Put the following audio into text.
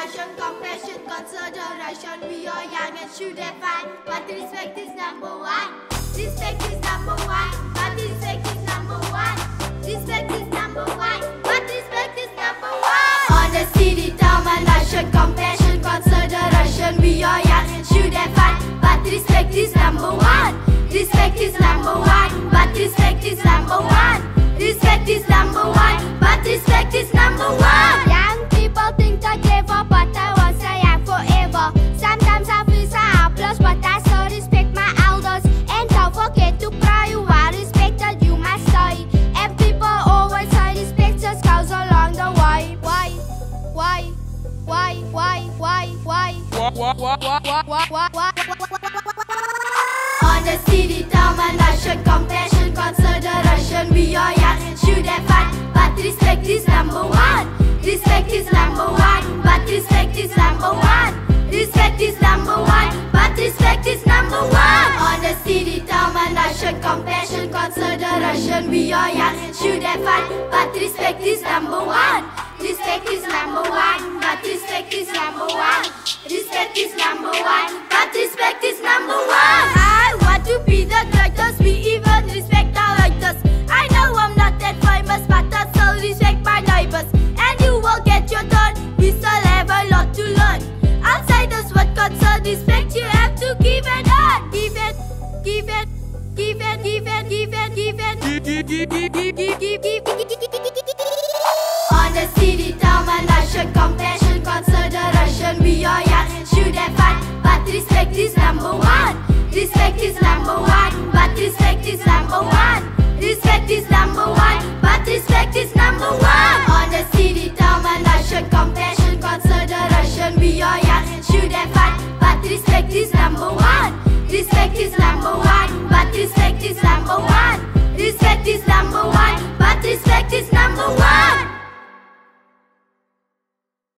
passion, compassion, consideration. We are young and should define But respect is number one. Respect is number one. But respect Why? Why? Why? Why? Why? Why? Why? On the city, town, and Russian compassion, consideration, we are young should have fun. But respect is number one. Respect is number one. But respect is number one. Respect is number one. But respect is number one. On the city, town, and Russian compassion, consideration, we are young should have fun. But respect is number one. Respect is number one. But you have to give and earn. Give it, give it, give it, give it, give it, give it. Give, give, give, give, give, give, give. On the city, town, and Russian compassion, consideration, we are young should have fun. But respect is number one. Respect is number one. But respect is number one. Respect is number one. But respect is number this life.